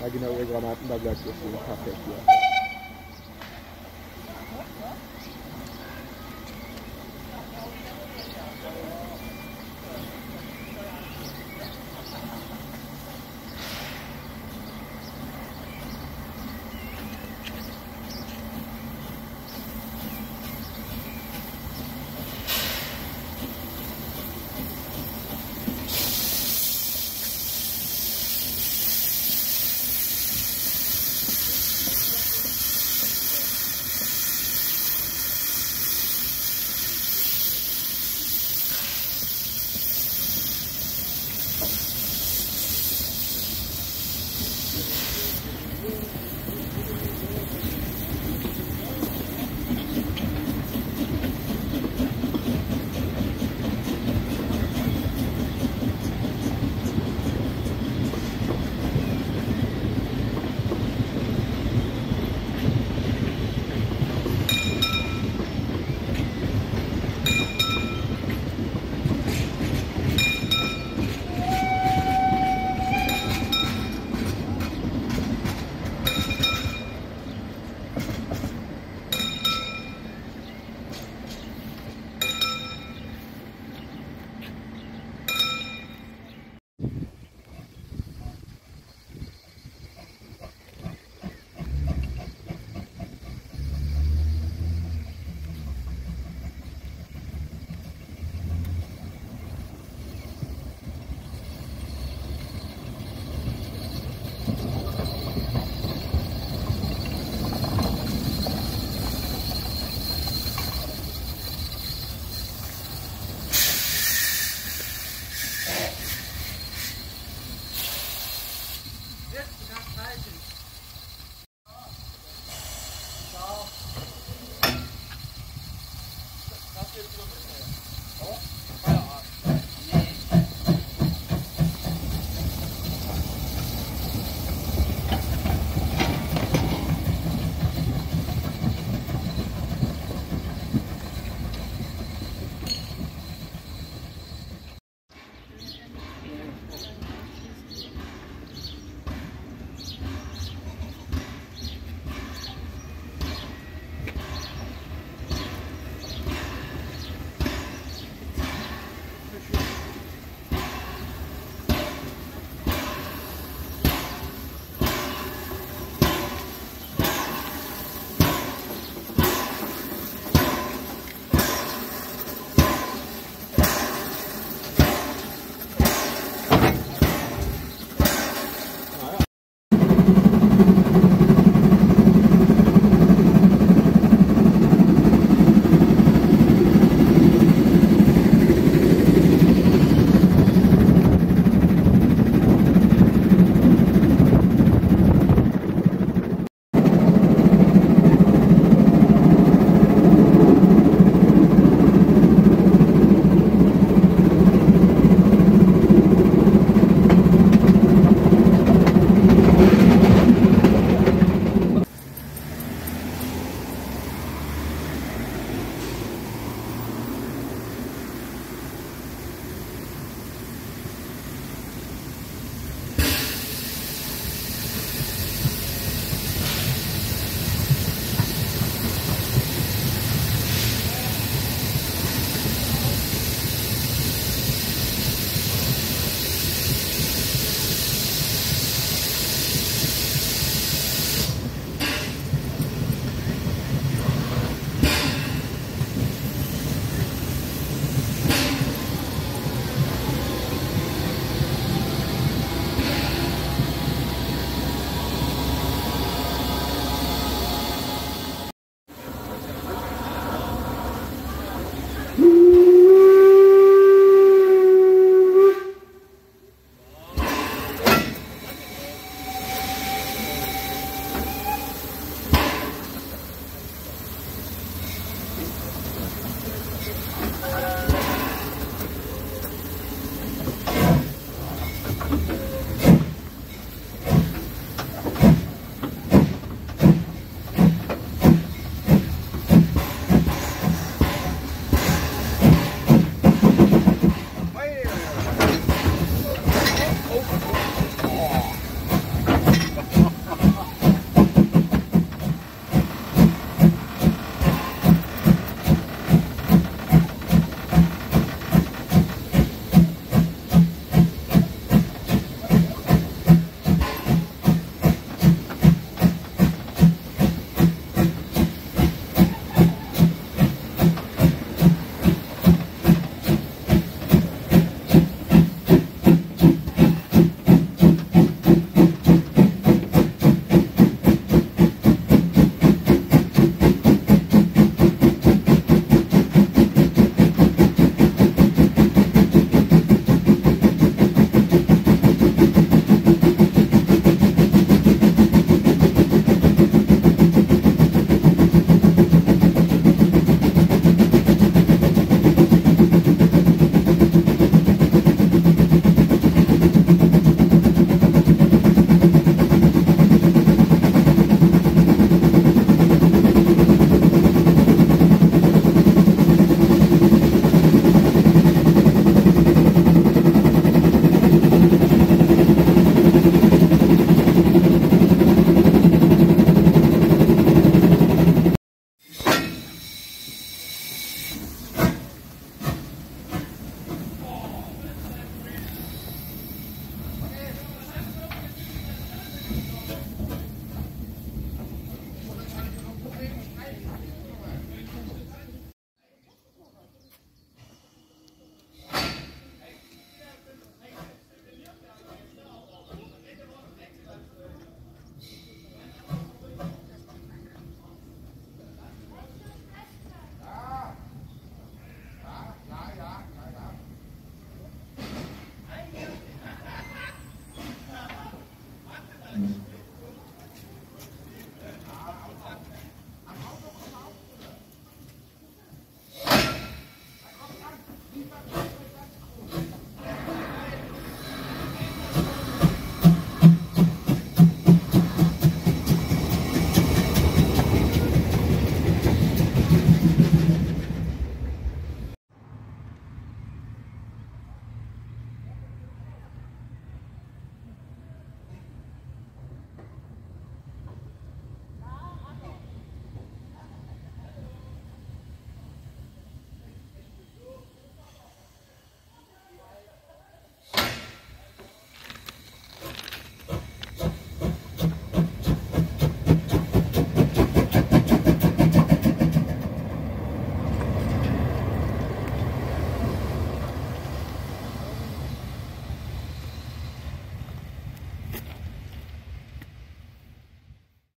Ja, genau, ihr Granaten, da bleibt ihr stehen. Perfekt hier.